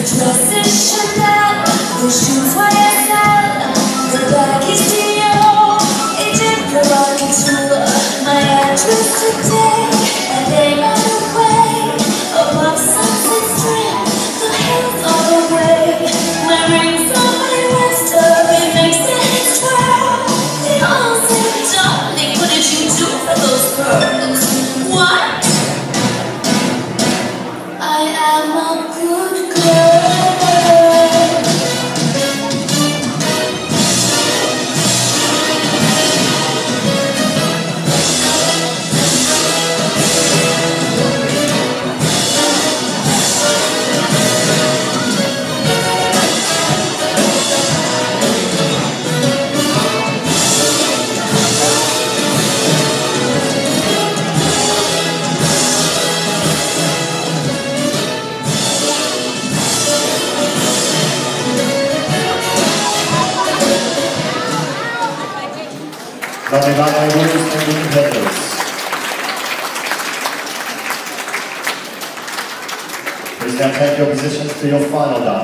Is Chanel, the shoes YSL, the bag is Dior, agent provocateur. My address today, good ballet winners and competitors. Please now take your positions to your final dance.